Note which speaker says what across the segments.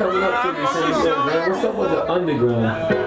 Speaker 1: coming up to me what's up with the underground?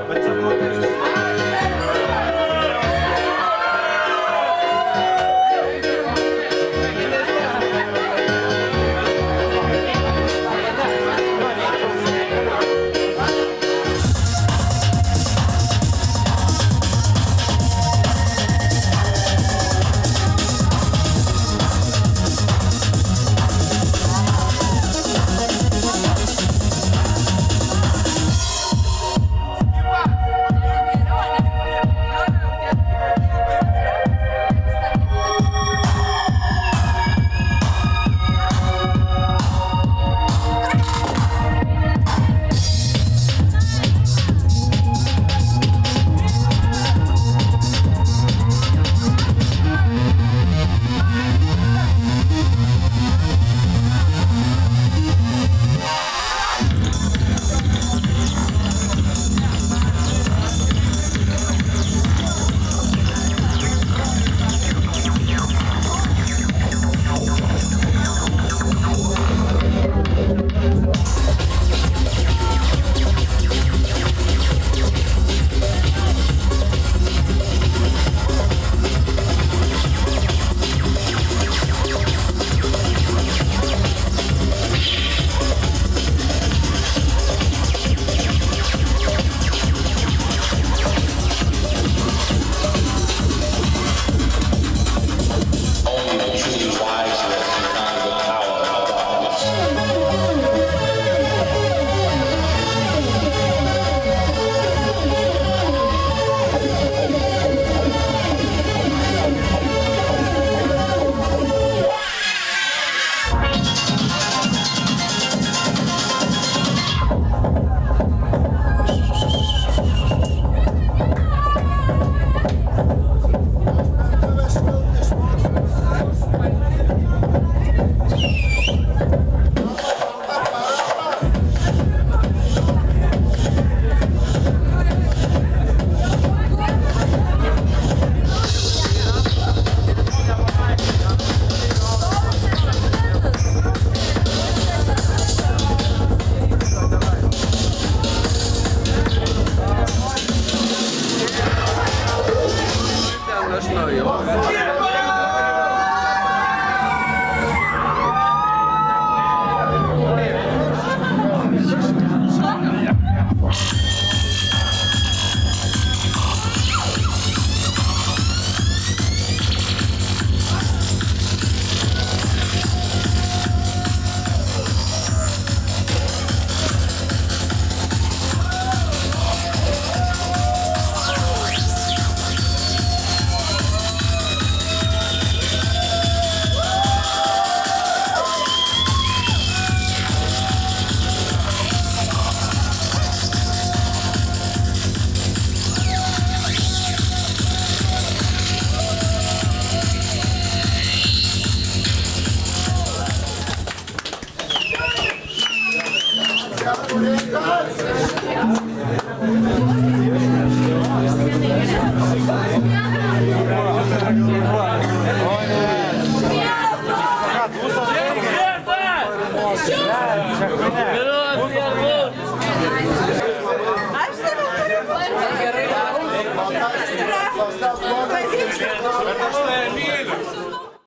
Speaker 1: Mas isso...